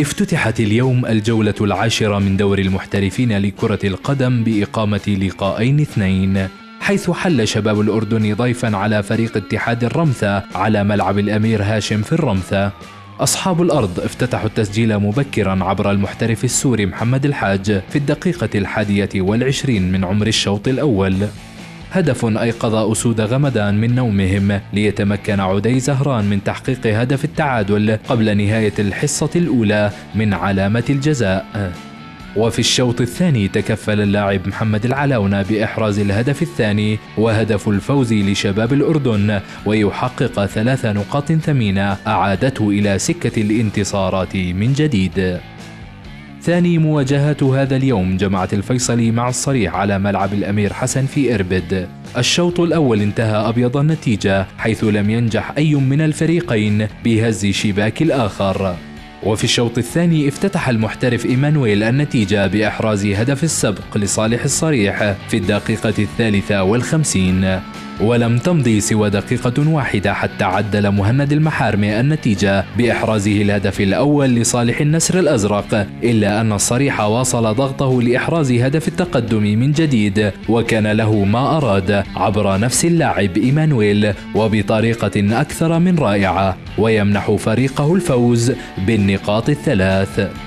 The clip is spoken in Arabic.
افتتحت اليوم الجولة العاشرة من دور المحترفين لكرة القدم بإقامة لقاءين اثنين حيث حل شباب الأردن ضيفا على فريق اتحاد الرمثة على ملعب الأمير هاشم في الرمثة. أصحاب الأرض افتتحوا التسجيل مبكرا عبر المحترف السوري محمد الحاج في الدقيقة الحادية والعشرين من عمر الشوط الأول. هدف أيقظ أسود غمدان من نومهم ليتمكن عدي زهران من تحقيق هدف التعادل قبل نهاية الحصة الأولى من علامة الجزاء. وفي الشوط الثاني تكفل اللاعب محمد العلاونة بإحراز الهدف الثاني وهدف الفوز لشباب الأردن ويحقق ثلاث نقاط ثمينة أعادته إلى سكة الانتصارات من جديد. ثاني مواجهات هذا اليوم جمعت الفيصلي مع الصريح على ملعب الأمير حسن في إربد. الشوط الأول انتهى أبيض النتيجة حيث لم ينجح أي من الفريقين بهز شباك الآخر. وفي الشوط الثاني افتتح المحترف إيمانويل النتيجة بإحراز هدف السبق لصالح الصريح في الدقيقة الثالثة والخمسين. ولم تمضي سوى دقيقة واحدة حتى عدل مهند المحارمي النتيجة بإحرازه الهدف الأول لصالح النسر الأزرق إلا أن الصريح واصل ضغطه لإحراز هدف التقدم من جديد وكان له ما أراد عبر نفس اللاعب إيمانويل وبطريقة أكثر من رائعة ويمنح فريقه الفوز بالنقاط الثلاث.